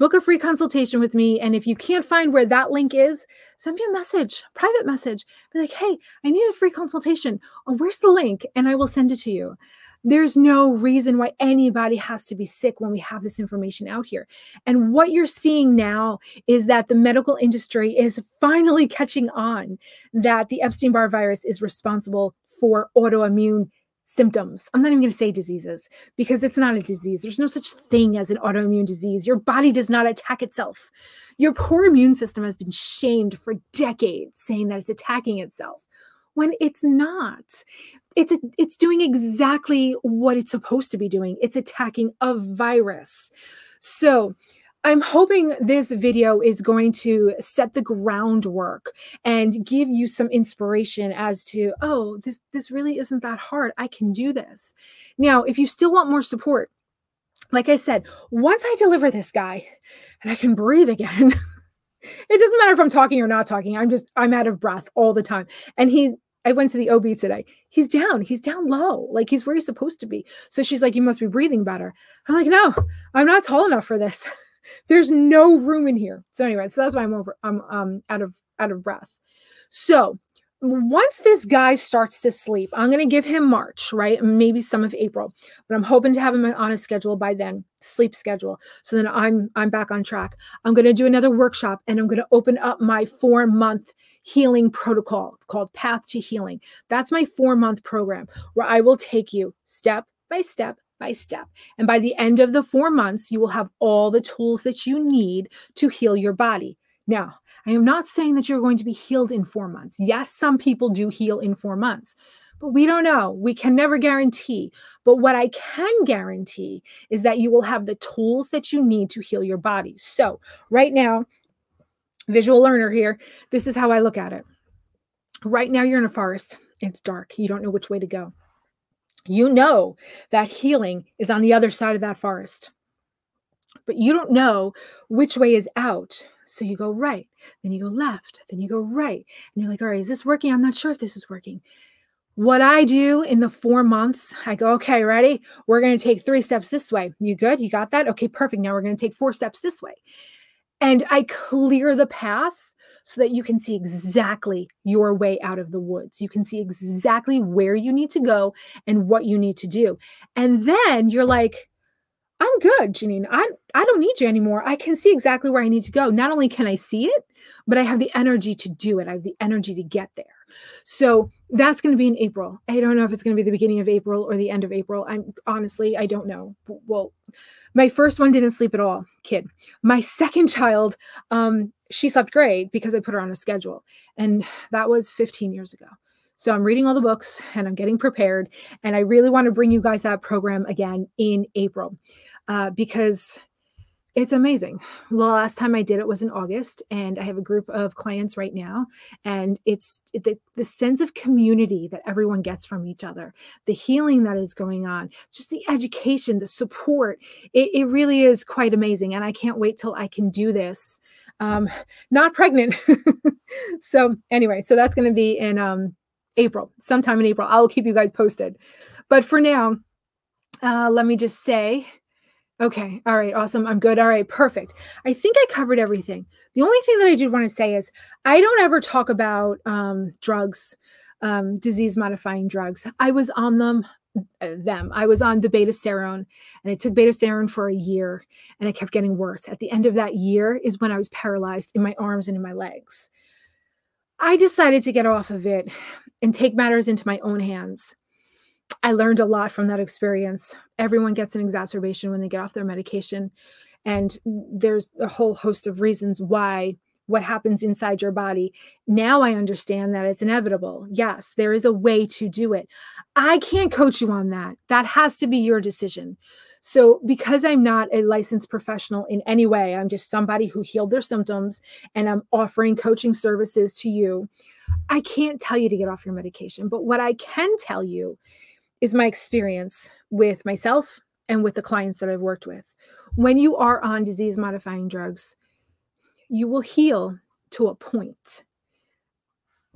book a free consultation with me. And if you can't find where that link is, send me a message, private message. Be like, hey, I need a free consultation. Oh, where's the link? And I will send it to you. There's no reason why anybody has to be sick when we have this information out here. And what you're seeing now is that the medical industry is finally catching on that the Epstein Barr virus is responsible for autoimmune symptoms. I'm not even going to say diseases because it's not a disease. There's no such thing as an autoimmune disease. Your body does not attack itself. Your poor immune system has been shamed for decades saying that it's attacking itself when it's not. It's a, it's doing exactly what it's supposed to be doing. It's attacking a virus. So, I'm hoping this video is going to set the groundwork and give you some inspiration as to, oh, this this really isn't that hard. I can do this. Now, if you still want more support, like I said, once I deliver this guy and I can breathe again, (laughs) it doesn't matter if I'm talking or not talking. I'm just I'm out of breath all the time. And he I went to the OB today. He's down. He's down low. Like he's where he's supposed to be. So she's like, You must be breathing better. I'm like, No, I'm not tall enough for this. (laughs) There's no room in here. So anyway, so that's why I'm over. I'm um out of out of breath. So once this guy starts to sleep, I'm going to give him March, right? Maybe some of April, but I'm hoping to have him on a schedule by then, sleep schedule. So then I'm I'm back on track. I'm going to do another workshop and I'm going to open up my 4 month healing protocol called Path to Healing. That's my 4 month program where I will take you step by step by step. And by the end of the four months, you will have all the tools that you need to heal your body. Now, I am not saying that you're going to be healed in four months. Yes, some people do heal in four months, but we don't know. We can never guarantee. But what I can guarantee is that you will have the tools that you need to heal your body. So, right now, visual learner here, this is how I look at it. Right now, you're in a forest. It's dark. You don't know which way to go you know that healing is on the other side of that forest. But you don't know which way is out. So you go right, then you go left, then you go right. And you're like, all right, is this working? I'm not sure if this is working. What I do in the four months, I go, okay, ready? We're going to take three steps this way. You good? You got that? Okay, perfect. Now we're going to take four steps this way. And I clear the path so that you can see exactly your way out of the woods. You can see exactly where you need to go and what you need to do. And then you're like, I'm good, Janine. I I don't need you anymore. I can see exactly where I need to go. Not only can I see it, but I have the energy to do it. I have the energy to get there. So that's going to be in April. I don't know if it's going to be the beginning of April or the end of April. I'm honestly, I don't know. Well, my first one didn't sleep at all, kid. My second (laughs) child, um, she slept great because I put her on a schedule. And that was 15 years ago. So I'm reading all the books and I'm getting prepared. And I really want to bring you guys that program again in April uh, because it's amazing. The last time I did it was in August, and I have a group of clients right now. And it's the, the sense of community that everyone gets from each other, the healing that is going on, just the education, the support. It, it really is quite amazing. And I can't wait till I can do this. Um, not pregnant. (laughs) so, anyway, so that's going to be in um, April, sometime in April. I'll keep you guys posted. But for now, uh, let me just say, okay, all right, awesome. I'm good. All right, perfect. I think I covered everything. The only thing that I did want to say is I don't ever talk about um, drugs, um, disease modifying drugs. I was on them Uh, them. I was on the Betaseron and I took Betaseron for a year and I kept getting worse. At the end of that year is when I was paralyzed in my arms and in my legs. I decided to get off of it and take matters into my own hands. I learned a lot from that experience. Everyone gets an exacerbation when they get off their medication. And there's a whole host of reasons why what happens inside your body. Now I understand that it's inevitable. Yes, there is a way to do it. I can't coach you on that. That has to be your decision. So, because I'm not a licensed professional in any way, I'm just somebody who healed their symptoms and I'm offering coaching services to you. I can't tell you to get off your medication, but what I can tell you is my experience with myself and with the clients that I've worked with. When you are on disease modifying drugs, you will heal to a point.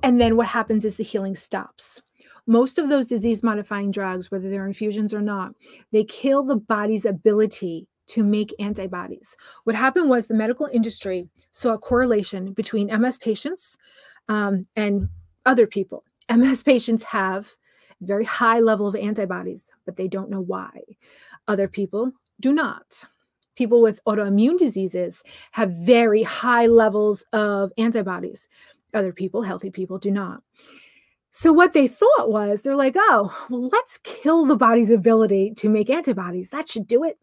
And then what happens is the healing stops. Most of those disease modifying drugs, whether they're infusions or not, they kill the body's ability to make antibodies. What happened was the medical industry saw a correlation between MS patients um, and other people. MS patients have very high level of antibodies, but they don't know why. Other people do not. People with autoimmune diseases have very high levels of antibodies. Other people, healthy people, do not. So, what they thought was they're like, oh, well, let's kill the body's ability to make antibodies. That should do it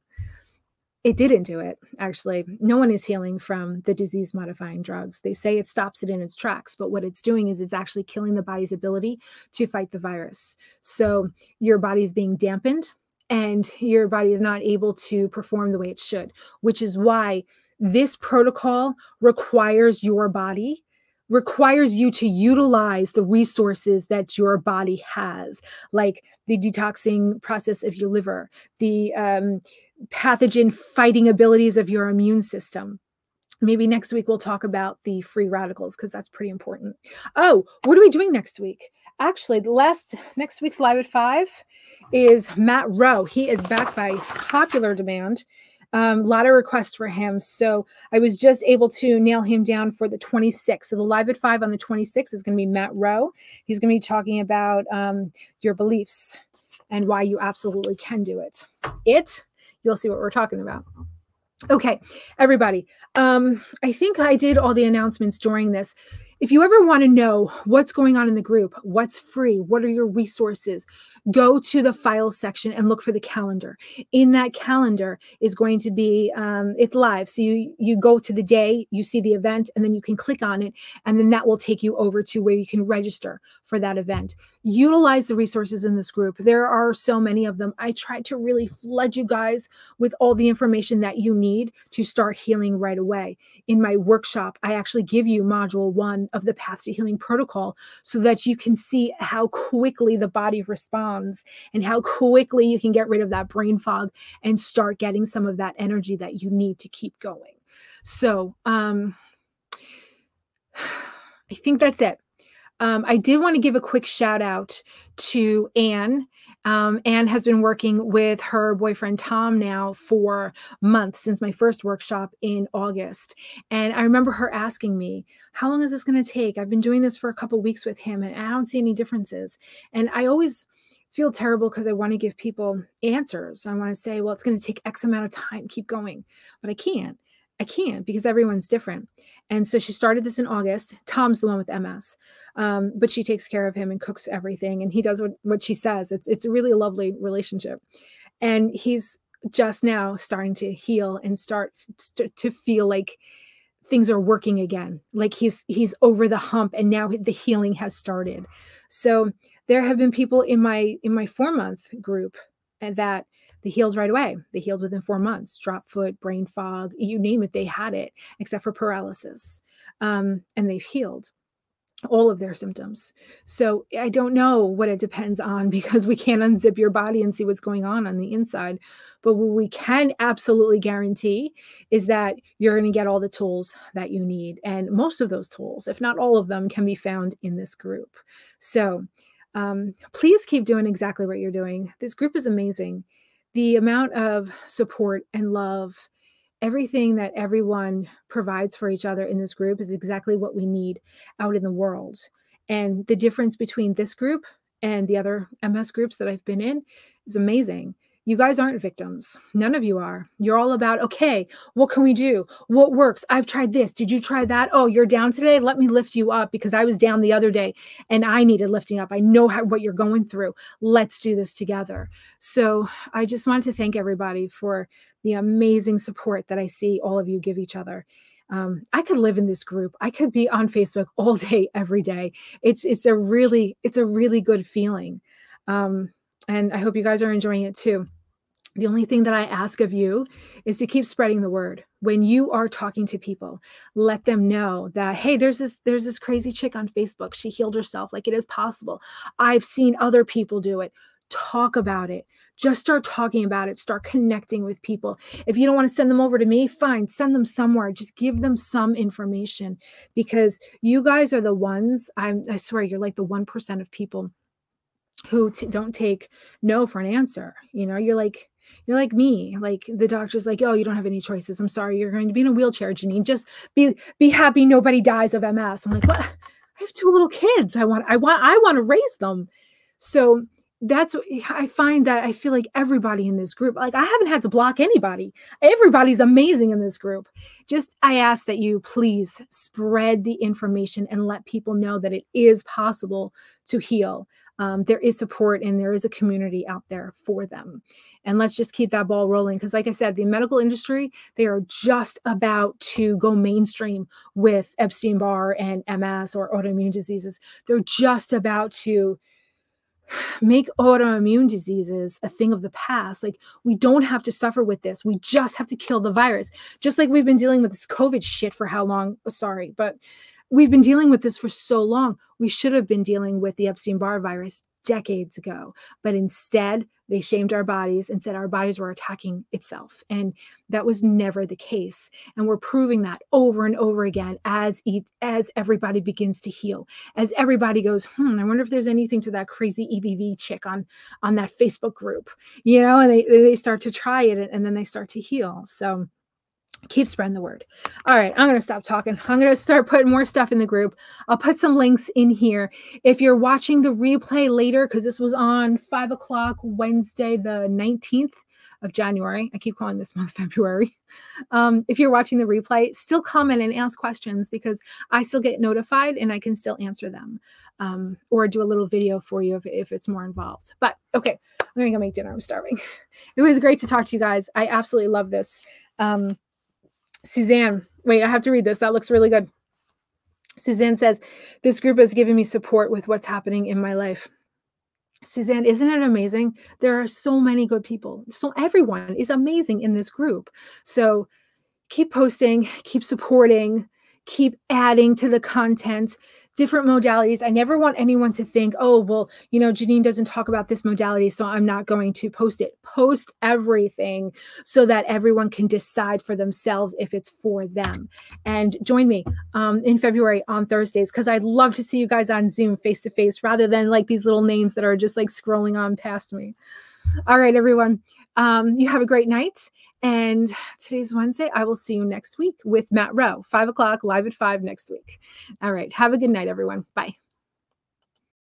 it didn't do it actually no one is healing from the disease modifying drugs they say it stops it in its tracks but what it's doing is it's actually killing the body's ability to fight the virus so your body's being dampened and your body is not able to perform the way it should which is why this protocol requires your body requires you to utilize the resources that your body has like the detoxing process of your liver the um, pathogen fighting abilities of your immune system. Maybe next week we'll talk about the free radicals because that's pretty important. Oh, what are we doing next week? Actually, the last next week's live at five is Matt Rowe. He is back by popular demand. A um, lot of requests for him. So I was just able to nail him down for the 26th. So the live at five on the 26th is going to be Matt Rowe. He's going to be talking about um, your beliefs and why you absolutely can do it. It you'll see what we're talking about. Okay, everybody. Um, I think I did all the announcements during this. If you ever want to know what's going on in the group, what's free, what are your resources, go to the files section and look for the calendar. In that calendar is going to be, um, it's live. So you, you go to the day, you see the event, and then you can click on it, and then that will take you over to where you can register for that event utilize the resources in this group. There are so many of them. I try to really flood you guys with all the information that you need to start healing right away. In my workshop, I actually give you module one of the Path to Healing protocol so that you can see how quickly the body responds and how quickly you can get rid of that brain fog and start getting some of that energy that you need to keep going. So, um, (sighs) I think that's it. Um, I did want to give a quick shout out to Anne. Um, Anne has been working with her boyfriend Tom now for months since my first workshop in August. And I remember her asking me, How long is this going to take? I've been doing this for a couple weeks with him and I don't see any differences. And I always feel terrible because I want to give people answers. I want to say, well, it's going to take X amount of time, keep going. But I can't. I can't because everyone's different. And so she started this in August. Tom's the one with MS, um, but she takes care of him and cooks everything, and he does what, what she says. It's it's really a lovely relationship, and he's just now starting to heal and start st- to feel like things are working again like he's he's over the hump and now the healing has started so there have been people in my in my four month group and that they healed right away they healed within four months drop foot brain fog you name it they had it except for paralysis um, and they've healed all of their symptoms. So I don't know what it depends on (laughs) because we can't unzip your body and see what's going on on the inside. But what we can absolutely guarantee is that you're going to get all the tools that you need. And most of those tools, if not all of them, can be found in this group. So um, please keep doing exactly what you're doing. This group is amazing. The amount of support and love everything that everyone provides for each other in this group is exactly what we need out in the world. And the difference between this group and the other MS groups that I've been in is amazing. You guys aren't victims. None of you are. You're all about, okay, what can we do? What works? I've tried this. Did you try that? Oh, you're down today? Let me lift you up because I was down the other day and I needed lifting up. I know how, what you're going through. Let's do this together. So I just wanted to thank everybody for the amazing support that I see all of you give each other. Um, I could live in this group. I could be on Facebook (laughs) all day, every day. It's it's a really it's a really good feeling, um, and I hope you guys are enjoying it too. The only thing that I ask of you is to keep spreading the word. When you are talking to people, let them know that hey, there's this there's this crazy chick on Facebook. She healed herself. Like it is possible. I've seen other people do it. Talk about it just start talking about it start connecting with people if you don't want to send them over to me fine send them somewhere just give them some information because you guys are the ones i'm i swear you're like the 1% of people who don't take no for an answer you know you're like you're like me like the doctor's like oh you don't have any choices i'm sorry you're going to be in a wheelchair janine just be be happy nobody dies of ms i'm like what i have two little kids i want i want i want to raise them so that's what I find that I feel like everybody in this group, like I haven't had to block anybody. Everybody's amazing in this group. Just I ask that you please spread the information and let people know that it is possible to heal. Um, there is support and there is a community out there for them. And let's just keep that ball rolling. Because, like I said, the medical industry, they are just about to go mainstream with Epstein Barr and MS or autoimmune diseases. They're just about to (sighs) make autoimmune diseases a thing of the past. Like, we don't have to suffer with this. We just have to kill the virus. Just like we've been dealing with this COVID shit for how long? Sorry, but we've been dealing with this for so long. We should have been dealing with the Epstein Barr virus decades ago. But instead, they shamed our bodies and said our bodies were attacking itself. And that was never the case. And we're proving that over and over again as as everybody begins to heal. As everybody goes, hmm, I wonder if there's anything to that crazy EBV chick on on that Facebook group, you know, and they they start to try it and then they start to heal. So keep spreading the word. All right, I'm going to stop talking. I'm going to start putting more stuff in the group. I'll put some links in here. If you're watching the replay later, because this was on five o'clock Wednesday, the 19th of January. I keep calling this (laughs) month February. Um, if you're watching the replay, still comment and ask questions because I still get notified and I can still answer them um, or do a little video for you if, if it's more involved. But okay, I'm going to go make dinner. I'm starving. (laughs) It was great to talk to you guys. I absolutely love this. Um, Suzanne, wait, I have to read this. That looks really good. Suzanne says, This group has given me support with what's happening in my life. Suzanne, isn't it amazing? There are so many good people. So everyone is amazing in this group. So keep posting, keep supporting, keep adding to the content different modalities. I never want anyone to think, oh, well, you know, Janine doesn't talk about this modality, so I'm not going to post it. Post everything so that everyone can decide for themselves if it's for them. And join me um, in February on Thursdays because I'd love to see you guys on Zoom face to face rather than like these little names that are just like scrolling on past me. All right, everyone. Um, you have a great night. And today's Wednesday. I will see you next week with Matt Rowe, five o'clock, live at five next week. All right. Have a good night, everyone. Bye.